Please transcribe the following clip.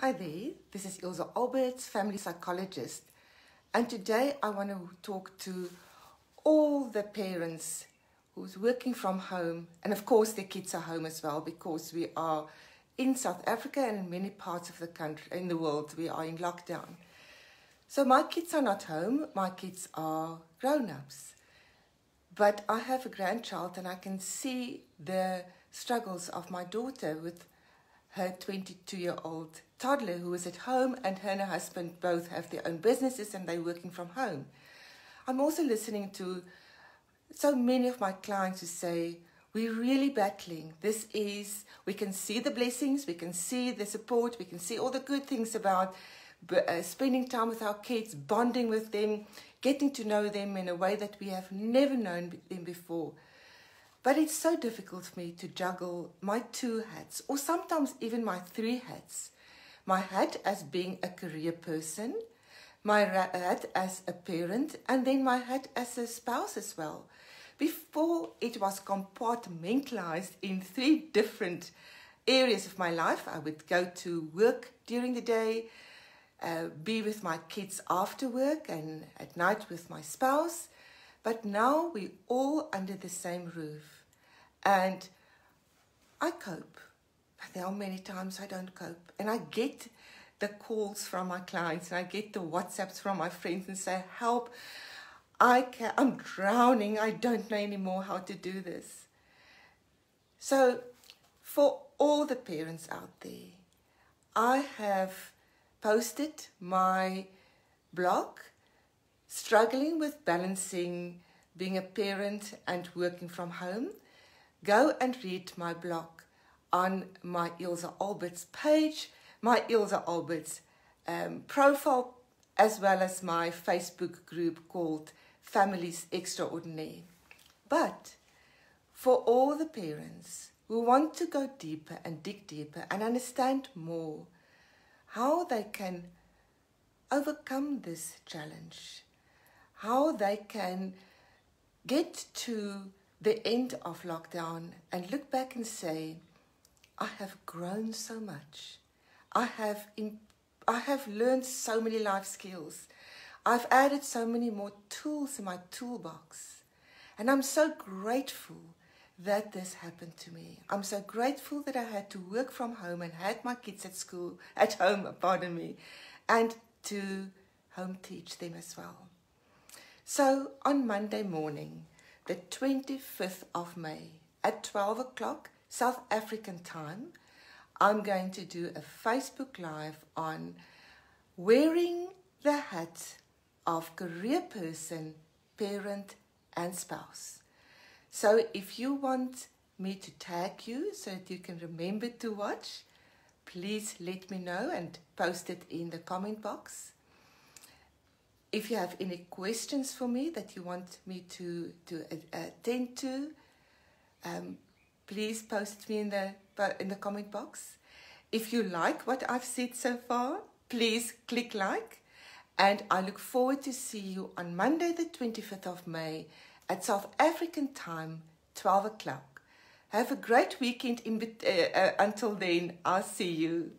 Hi there, this is Ilze Alberts, family psychologist, and today I want to talk to all the parents who's working from home, and of course their kids are home as well because we are in South Africa and in many parts of the country, in the world, we are in lockdown. So my kids are not home, my kids are grown-ups. But I have a grandchild and I can see the struggles of my daughter with her 22 year old toddler who is at home and her and her husband both have their own businesses and they're working from home. I'm also listening to so many of my clients who say, we're really battling. This is, we can see the blessings, we can see the support, we can see all the good things about uh, spending time with our kids, bonding with them, getting to know them in a way that we have never known them before. But it's so difficult for me to juggle my two hats, or sometimes even my three hats. My hat as being a career person, my hat as a parent, and then my hat as a spouse as well. Before it was compartmentalized in three different areas of my life, I would go to work during the day, uh, be with my kids after work, and at night with my spouse. But now we're all under the same roof. And I cope. There are many times I don't cope. And I get the calls from my clients and I get the WhatsApps from my friends and say, help, I can, I'm drowning. I don't know anymore how to do this. So for all the parents out there, I have posted my blog, struggling with balancing being a parent and working from home go and read my blog on my Ilze Alberts page, my Ilze Alberts um, profile, as well as my Facebook group called Families Extraordinary. But for all the parents who want to go deeper and dig deeper and understand more how they can overcome this challenge, how they can get to the end of lockdown and look back and say, I have grown so much. I have, I have learned so many life skills. I've added so many more tools in my toolbox. And I'm so grateful that this happened to me. I'm so grateful that I had to work from home and had my kids at school, at home, pardon me, and to home teach them as well. So on Monday morning, the 25th of May at 12 o'clock South African time, I'm going to do a Facebook Live on wearing the hat of career person, parent, and spouse. So if you want me to tag you so that you can remember to watch, please let me know and post it in the comment box. If you have any questions for me that you want me to, to attend to, um, please post me in the, in the comment box. If you like what I've said so far, please click like. And I look forward to see you on Monday the 25th of May at South African time, 12 o'clock. Have a great weekend in, uh, uh, until then. I'll see you.